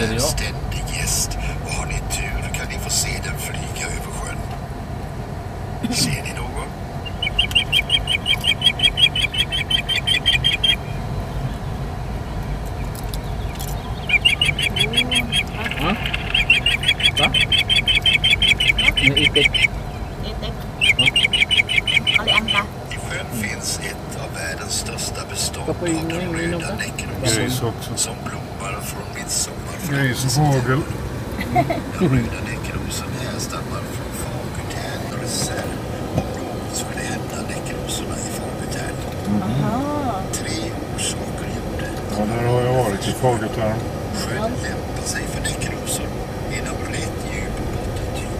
senare är en ständig gäst och har ni tur kan ni få se den flyga över sjön. Ser ni någon? Va? I sjön finns ett av världens största bestånd av de röda också. som Gris och fågel. Röda näckrosen härstammar från Fagertärn reserv. Området skulle hända näckrosorna i Fagertärn. Tre orsaker gjorde Ja, där har jag varit i Fagertärn. sjön lämpar sig för näckrosor inom rätt djup bottentyp.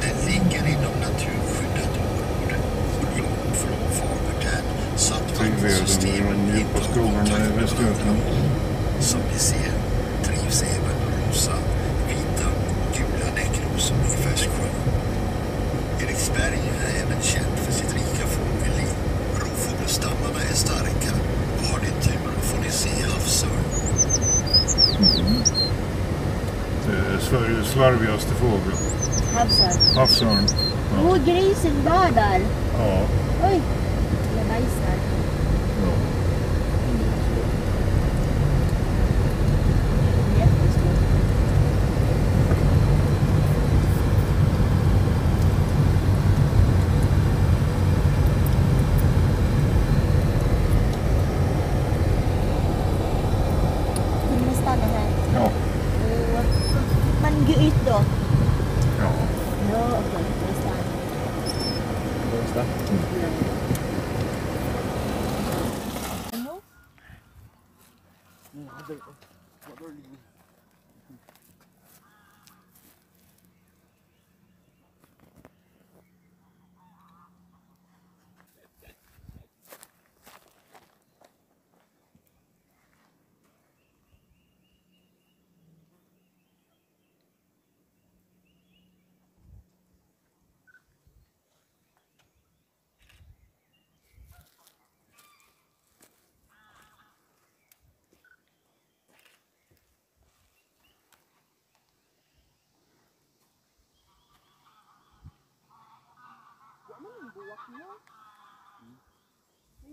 Den ligger inom naturskyddat område långt från Fagertärn så att vattensystemen de inte har kontakt med varandra. Som ni ser trivs även rosa, vita och gula näckrosor i färskjön. Eriksberg är även känt för sitt rika fågelliv. Rovfågelstammarna är starka och har ni tur får ni se havsörn. Det är Sveriges slarvigaste fågel. Havsörn. Havsörn. Åh, grisen badar. Ja. Oj. Jag bajsar. 的。嗯。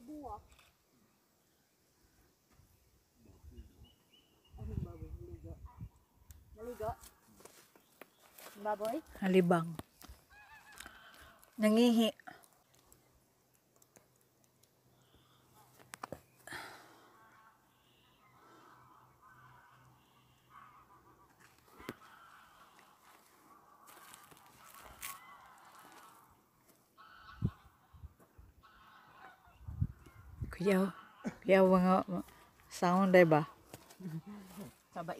Buwak. Ano ba? Maligo. Maligo? Baboy? Nangihi. Kuyaw. Kuyaw mga sound, diba? Saba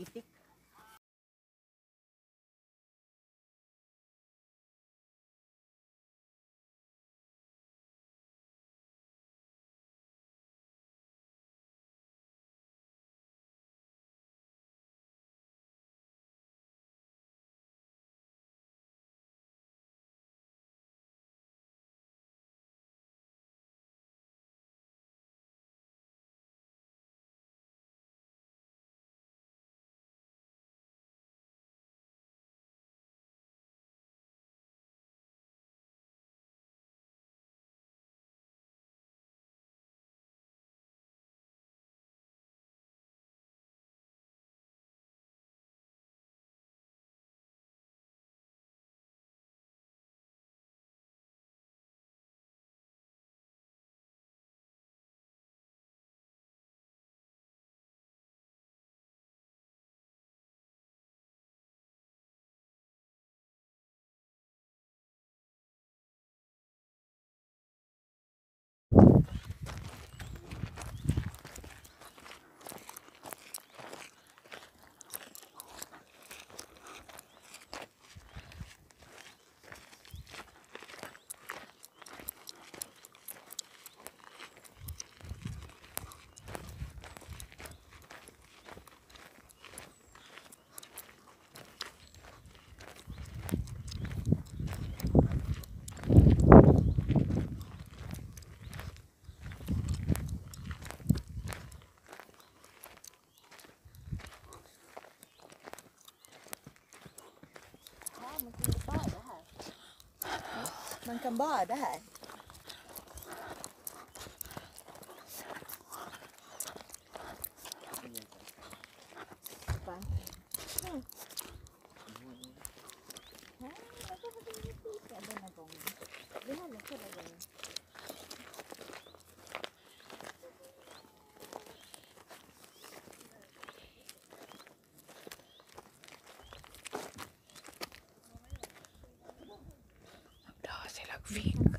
Man kan bada här. fingers.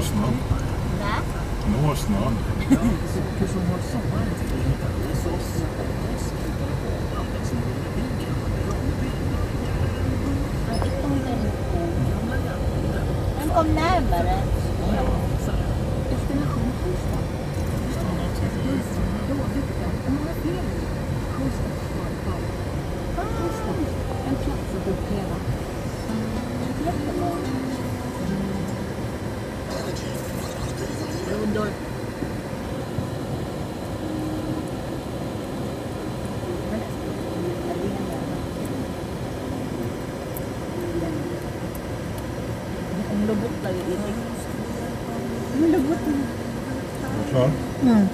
nosso nome. Não é não, não. Não, não, não. Não, não, não. Não, não, não. Não, não, não. Não, não, não lubot lagi itik. Malubot na. Saan? Hmm.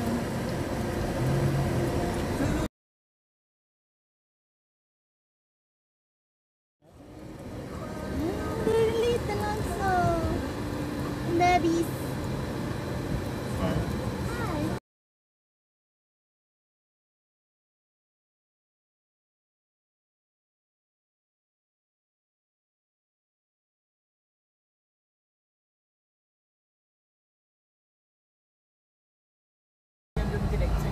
Direct.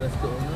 Let's go.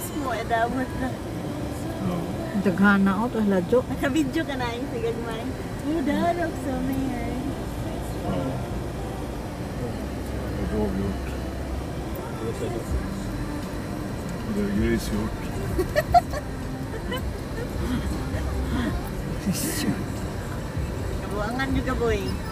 mismo eh, edawat na. Daghana ako, tuhala jo. Nakabidyo ka na yung sigagmay. Eh. Oh, darok sa mayor. Robot. Det är grisgjort. Grisgjort. Kabuangan juga boy.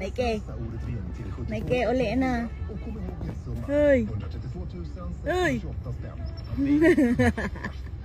Nike Nike ô lẽ nè. Ơi. Ơi.